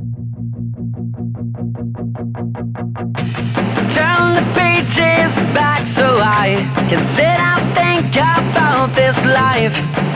Turn the pages back so I can sit and think about this life.